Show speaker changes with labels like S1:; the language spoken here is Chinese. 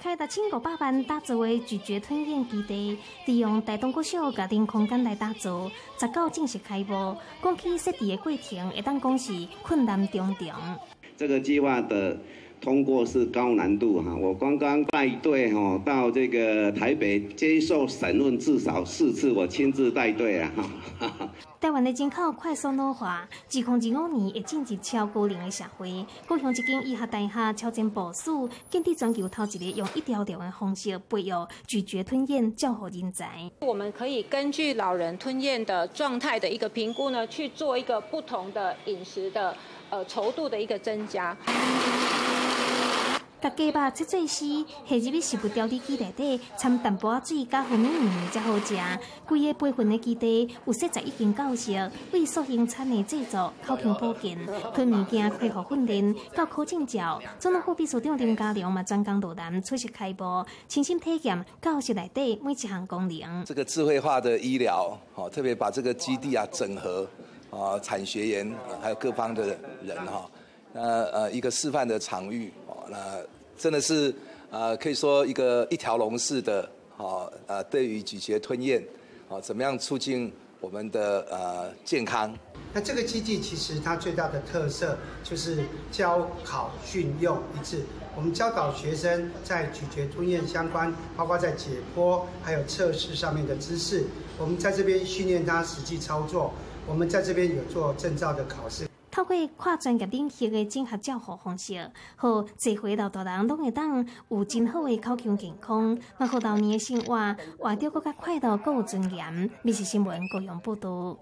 S1: 开达千五百万打造的咀嚼吞咽基地，利用大东国小家庭空间来打造，十九正式开播。讲起设计的过程，会当讲是困难重重。
S2: 这个计划的通过是高难度哈，我刚刚带队哈到这个台北接受审问至少四次，我亲自带队啊哈。
S1: 台湾的人口快速老化，自控二五年会进入超高龄的社会。高雄一间医学大厦超前部署，建立全球头一个用一条条的方式培育咀嚼吞咽较好人才。
S3: 我们可以根据老人吞咽的状态的一个评估呢，去做一个不同的饮食的呃稠度的一个增加。
S1: 甲鸡肉切做丝，下入去食物调理机内底，掺淡薄仔水加红米面才好食。规个备份的基地有设在一间教室，为塑形餐的制作、口腔保健、吞物件配合训练、到考证照。总统府秘书长林家良嘛专工导览出席开播，亲身体验教室内底每一项功能。
S4: 这个智慧化的医疗，哦，特别把这个基地啊整合啊，产学研还有各方的人哈。呃呃，一个示范的场域，那真的是呃，可以说一个一条龙式的哦，呃，对于咀嚼吞咽哦，怎么样促进我们的呃健康？
S5: 那这个基地其实它最大的特色就是教考训用一致，我们教导学生在咀嚼吞咽相关，包括在解剖还有测试上面的知识，我们在这边训练他实际操作，我们在这边有做证照的考试。
S1: 透过跨专业领域的整合教学方式，和社会老大人拢会当有真好的口腔健康，嘛，好老年的生活活得更加快乐、更有尊严。美食新闻，各样报道。